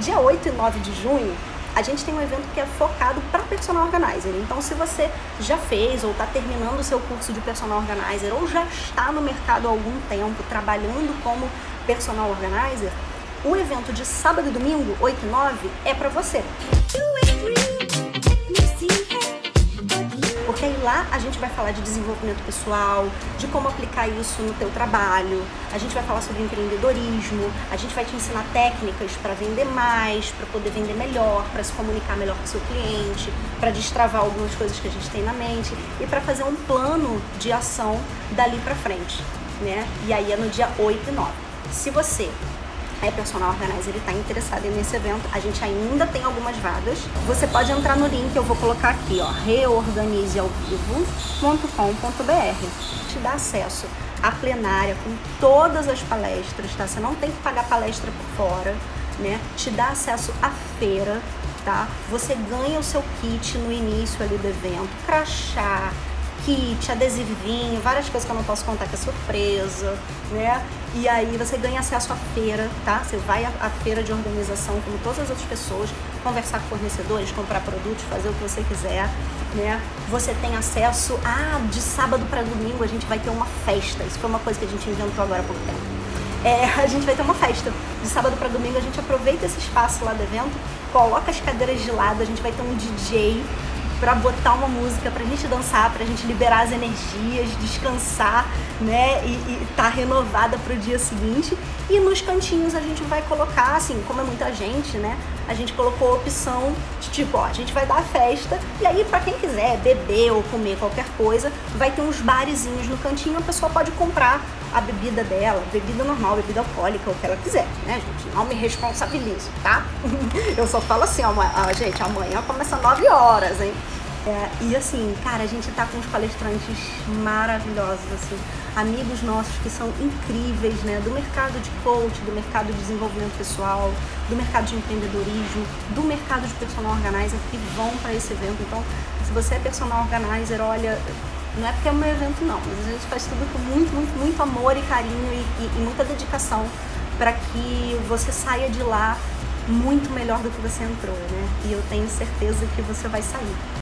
Dia 8 e 9 de junho, a gente tem um evento que é focado para personal organizer. Então, se você já fez ou está terminando o seu curso de personal organizer ou já está no mercado há algum tempo trabalhando como personal organizer, o evento de sábado e domingo, 8 e 9, é para você. Lá a gente vai falar de desenvolvimento pessoal, de como aplicar isso no teu trabalho, a gente vai falar sobre empreendedorismo, a gente vai te ensinar técnicas para vender mais, para poder vender melhor, para se comunicar melhor com o seu cliente, para destravar algumas coisas que a gente tem na mente e para fazer um plano de ação dali para frente, né? E aí é no dia 8 e 9. Se você é personal organizer e está interessado nesse evento, a gente ainda tem algumas vagas. Você pode entrar no link, eu vou colocar aqui, ó, reorganizealvivo.com.br. Te dá acesso à plenária com todas as palestras, tá? Você não tem que pagar palestra por fora, né? Te dá acesso à feira, tá? Você ganha o seu kit no início ali do evento, crachá, kit, adesivinho, várias coisas que eu não posso contar que é surpresa, né? E aí você ganha acesso à feira, tá? Você vai à, feira de organização como todas as outras pessoas, conversar com fornecedores, comprar produtos, fazer o que você quiser, né? Você tem acesso a de sábado para domingo a gente vai ter uma festa. Isso foi uma coisa que a gente inventou agora pouco tempo. É, a gente vai ter uma festa. De sábado para domingo a gente aproveita esse espaço lá do evento, coloca as cadeiras de lado, a gente vai ter um DJ para botar uma música pra gente dançar, pra gente liberar as energias, descansar, né? E, e tá renovada pro dia seguinte. E nos cantinhos a gente vai colocar, assim, como é muita gente, né? A gente colocou a opção de tipo, ó, a gente vai dar a festa e aí para quem quiser beber ou comer qualquer coisa, vai ter uns barezinhos no cantinho, a pessoa pode comprar a bebida dela, bebida normal, bebida alcoólica, o que ela quiser, né, gente? Não me responsabilizo, tá? Eu só falo assim, ó, gente, amanhã começa 9 horas, hein? É, e assim, cara, a gente tá com uns palestrantes maravilhosos, assim, amigos nossos que são incríveis, né? Do mercado de coach, do mercado de desenvolvimento pessoal, do mercado de empreendedorismo, do mercado de personal organizer que vão para esse evento. Então, se você é personal organizer, olha, não é porque é um evento não, mas a gente faz tudo com muito, muito, muito amor e carinho e, e, e muita dedicação para que você saia de lá muito melhor do que você entrou, né? E eu tenho certeza que você vai sair.